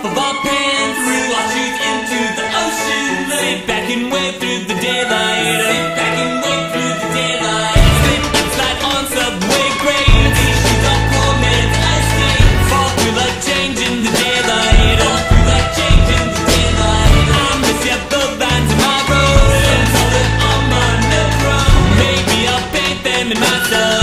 off a ball pen, threw our shoes into the ocean. Slid back and went through the daylight. Slid back and went through the daylight. Slip and slide on subway grades. Shoes all poor man's ice skate. Fall through like change in the daylight. Fall through like change in the daylight. I miss yellow lines of my I'm on the throne. Maybe I'll paint them in my myself.